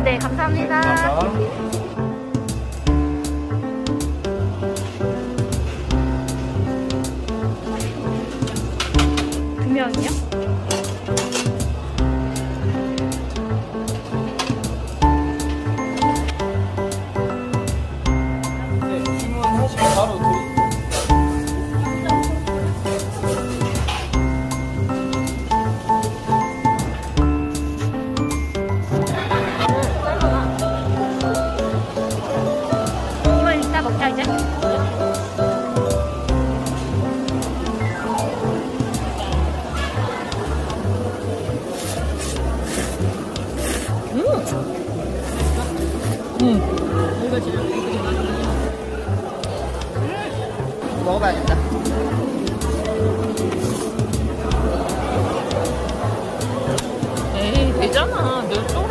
네, 감사합니다. 감사합니다. 두 명이요? 먹어봐야겠다. 에이, 되잖아. 늘쏘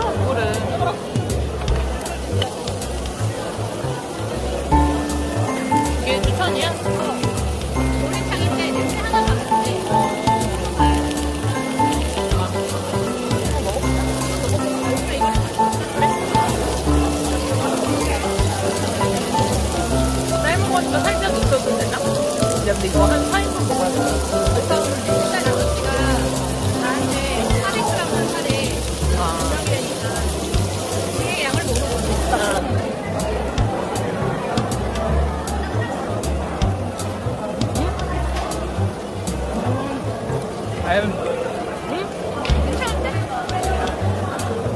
근데 이거 한 4인분 먹어야 돼. 일단 아저씨가 나한테 400g만 사래. 아. 그러니까 되게 양을 못 먹어. 아유, 괜찮은데?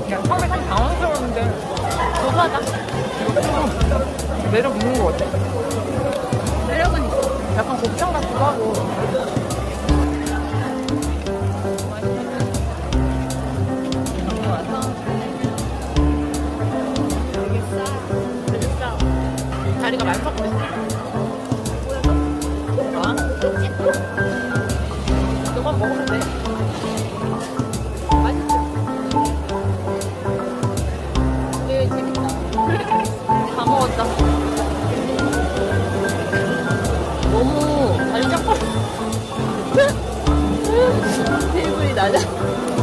그냥 처음에 좀 당황스러웠는데 고소하다. 매력 있는 거 같아. 뻗어. 테이블이 낮아.